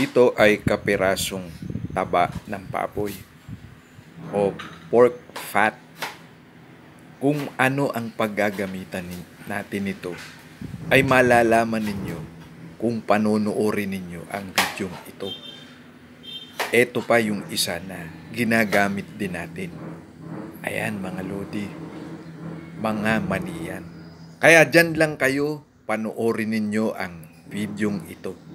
Ito ay kapirasong taba ng baboy o pork fat. Kung ano ang paggagamitan natin ito, ay malalaman ninyo kung panonoorin ninyo ang video ito. Ito pa yung isa na ginagamit din natin. Ayan mga lodi, mga maniyan. Kaya dyan lang kayo, panoorin ninyo ang video ito.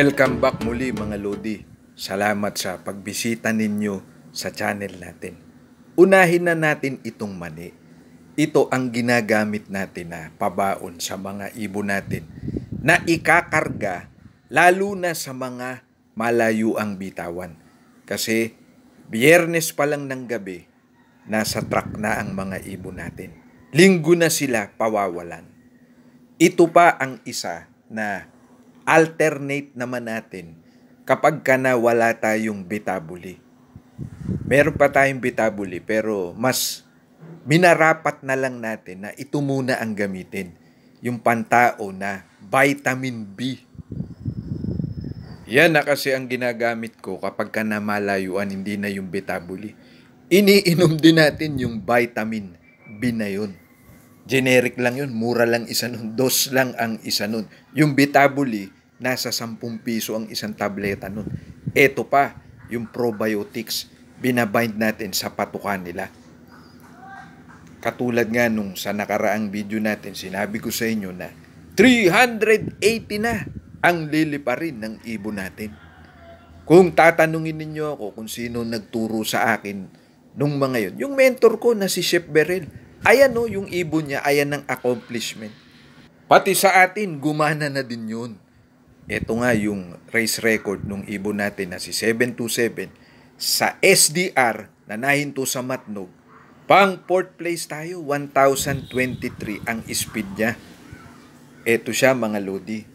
Welcome back muli mga Lodi. Salamat sa pagbisita ninyo sa channel natin. Unahin na natin itong mani. Ito ang ginagamit natin na pabaon sa mga ibon natin na ikakarga lalo na sa mga malayo ang bitawan. Kasi biyernes pa lang ng gabi, nasa truck na ang mga ibon natin. Linggo na sila pawawalan. Ito pa ang isa na alternate naman natin kapag ka na wala tayong bitabuli. Meron pa tayong bitabuli pero mas minarapat na lang natin na ito muna ang gamitin. Yung pantao na vitamin B. Yan na kasi ang ginagamit ko kapag ka namalayuan, hindi na yung bitabuli. Iniinom din natin yung vitamin B na yun. Generic lang yun, mura lang isa nun, dos lang ang isa nun. Yung bitabuli, nasa 10 piso ang isang tableta nun. Ito pa, yung probiotics, binabind natin sa patukan nila. Katulad nga nung sa nakaraang video natin, sinabi ko sa inyo na 380 na ang liliparin ng ibon natin. Kung tatanungin ninyo ako kung sino nagturo sa akin nung mga yun, yung mentor ko na si Chef Berel, ayan o, yung ibon niya, ayan ang accomplishment. Pati sa atin, gumana na din yun. Ito nga yung race record nung ibon natin na si 727 sa SDR na nahinto sa Matnog. Pang fourth place tayo, 1,023 ang speed niya. Ito siya mga lodi.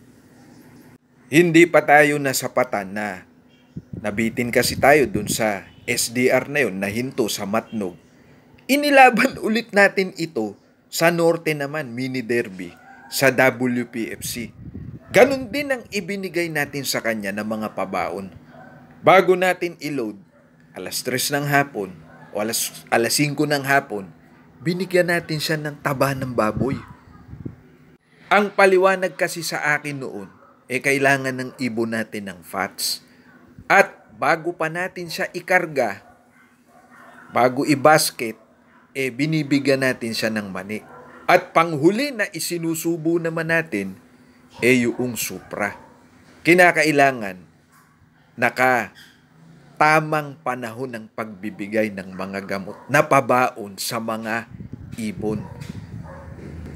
Hindi pa tayo nasapatan na nabitin kasi tayo dun sa SDR na yun, nahinto sa Matnog. Inilaban ulit natin ito sa norte naman, mini derby, sa WPFC. Ganon din ang ibinigay natin sa kanya ng mga pabaon. Bago natin i-load, alas 3 ng hapon o alas, alas 5 ng hapon, binigyan natin siya ng taba ng baboy. Ang paliwanag kasi sa akin noon, eh kailangan ng ibon natin ng fats. At bago pa natin siya ikarga, bago i-basket, eh binibigyan natin siya ng mani. At panghuli na isinusubo naman natin, e yung supra. Kinakailangan naka tamang panahon ng pagbibigay ng mga gamot na pabaon sa mga ibon.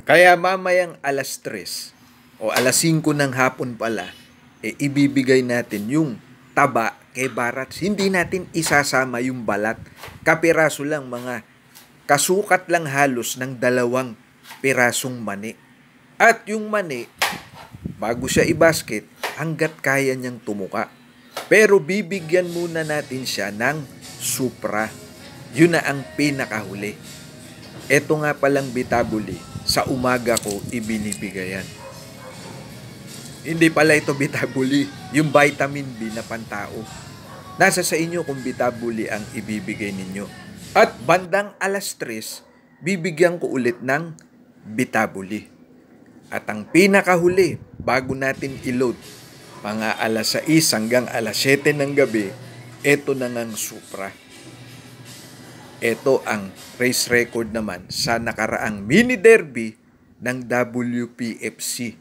Kaya mamayang alas 3 o alas 5 ng hapon pala, e ibibigay natin yung taba kay Barats. Hindi natin isasama yung balat. Kapiraso lang mga kasukat lang halos ng dalawang pirasong mani. At yung mani, bago siya i-basket hanggat kaya niyang tumuka. Pero bibigyan muna natin siya ng supra. Yun na ang pinakahuli. Ito nga palang bitabuli, sa umaga ko ibinibigayan. Hindi pala ito bitabuli, yung vitamin B na pantao. Nasa sa inyo kung bitabuli ang ibibigay ninyo. At bandang alas 3, bibigyan ko ulit ng bitabuli. At ang pinakahuli, bago natin i-load, mga alas 6 hanggang alas 7 ng gabi, ito na ngang Supra. Ito ang race record naman sa nakaraang mini derby ng WPFC.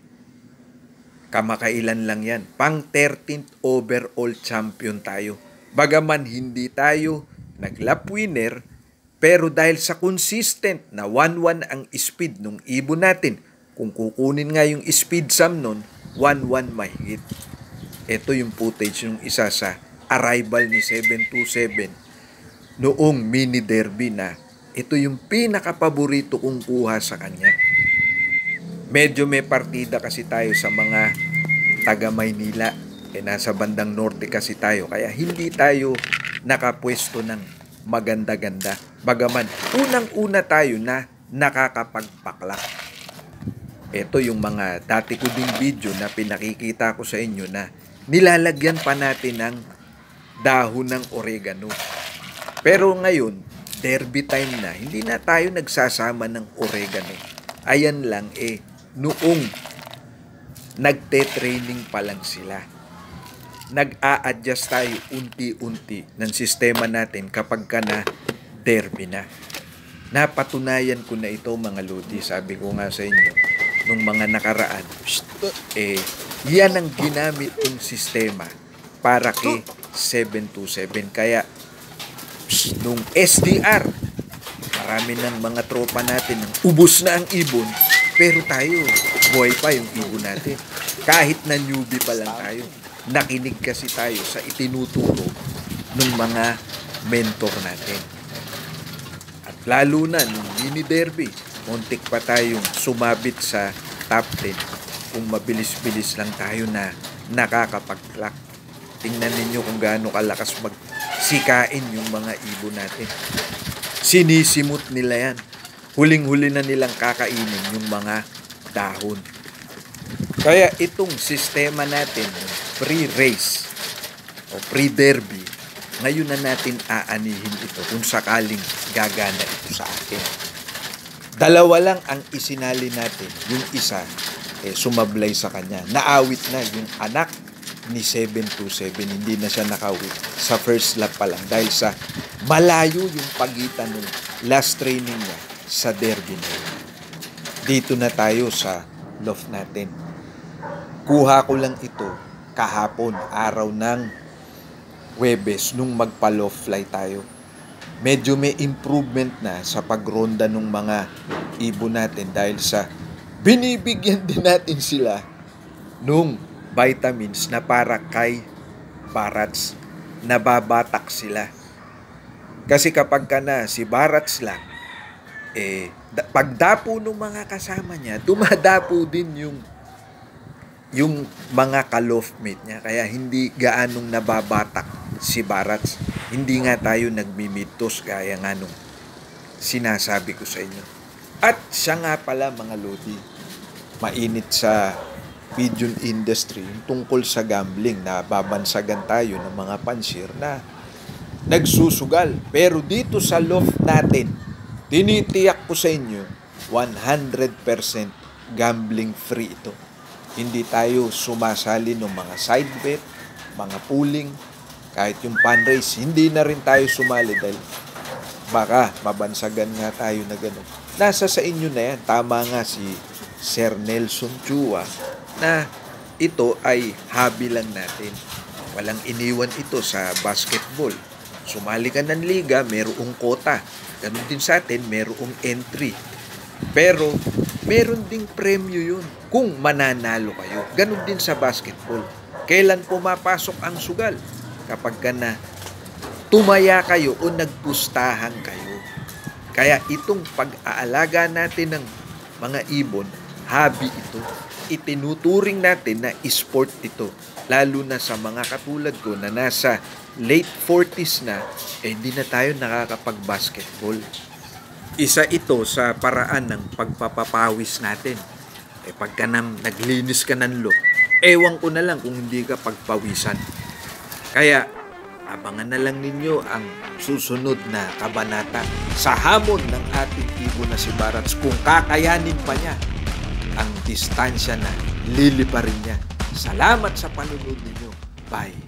Kamakailan lang yan. Pang 13th overall champion tayo. Bagaman hindi tayo nag-lap winner, pero dahil sa consistent na 1-1 ang speed ng ibon natin, kung kukunin nga yung speed sum nun, 1-1 mahigit. Ito yung footage ng isa sa arrival ni 727 noong mini derby na ito yung pinakapaborito kong kuha sa kanya. Medyo may partida kasi tayo sa mga taga Maynila. Eh, nasa bandang norte kasi tayo. Kaya hindi tayo nakapwesto ng maganda-ganda. Bagaman, unang-una tayo na nakakapagpaklak. Ito yung mga dati ko ding video na pinakikita ko sa inyo na nilalagyan pa natin ng dahon ng oregano. Pero ngayon, derby time na, hindi na tayo nagsasama ng oregano. Ayan lang eh, noong nagte-training pa lang sila. Nag-a-adjust tayo unti-unti ng sistema natin kapag ka na derby na. Napatunayan ko na ito mga lodi, sabi ko nga sa inyo, nung mga nakaraan, eh, yan ang ginamit kong sistema para kay 727. Kaya, nung SDR, marami ng mga tropa natin, ubos na ang ibon, pero tayo, buhay pa yung ibon natin. Kahit na newbie pa lang tayo, nakinig kasi tayo sa itinuturo ng mga mentor natin. Lalo na nung mini derby, muntik pa tayong sumabit sa top 10 kung mabilis-bilis lang tayo na nakakapag-clock. Tingnan ninyo kung gaano kalakas magsikain yung mga ibon natin. Sinisimot nila yan. Huling-huli na nilang kakainin yung mga dahon. Kaya itong sistema natin, pre-race o pre-derby, ngayon na natin aanihin ito kung sakaling gagana ito sa atin. Dalawa lang ang isinali natin. Yung isa, eh, sumablay sa kanya. Naawit na yung anak ni 727. Hindi na siya nakawit sa first lap pa lang dahil sa malayo yung pagitan ng last training niya sa derby yun. Dito na tayo sa loft natin. Kuha ko lang ito kahapon, araw ng Webes, nung magpa-loft fly tayo. Medyo may improvement na sa pagronda ng mga ibon natin dahil sa binibigyan din natin sila nung vitamins na para kay Barats. Nababatak sila. Kasi kapag ka na si Barats lang, eh, da- pagdapo ng mga kasama niya, dumadapo din yung yung mga ka-loftmate niya. Kaya hindi gaanong nababatak si Barats. Hindi nga tayo nagmimitos gaya nga nung sinasabi ko sa inyo. At siya nga pala mga lodi, mainit sa pigeon industry yung tungkol sa gambling na babansagan tayo ng mga pansir na nagsusugal. Pero dito sa loft natin, tinitiyak ko sa inyo, 100% gambling free ito. Hindi tayo sumasali ng mga side bet, mga pooling, kahit yung fundraise, hindi na rin tayo sumali dahil baka mabansagan nga tayo na gano'n. Nasa sa inyo na yan. Tama nga si Sir Nelson Chua na ito ay hobby lang natin. Walang iniwan ito sa basketball. Sumali ka ng liga, merong kota. Ganun din sa atin, merong entry. Pero, meron ding premyo yun kung mananalo kayo. Ganun din sa basketball. Kailan pumapasok ang sugal? Kapag ka na tumaya kayo o nagpustahan kayo. Kaya itong pag-aalaga natin ng mga ibon, hobby ito. Itinuturing natin na sport ito. Lalo na sa mga katulad ko na nasa late 40s na, eh hindi na tayo nakakapag-basketball. Isa ito sa paraan ng pagpapapawis natin. Eh pagka na, naglinis ka ng look, ewan ko na lang kung hindi ka pagpawisan. Kaya abangan na lang ninyo ang susunod na kabanata sa hamon ng ating ibon na si Barats kung kakayanin pa niya ang distansya na liliparin niya. Salamat sa panunod ninyo. Bye.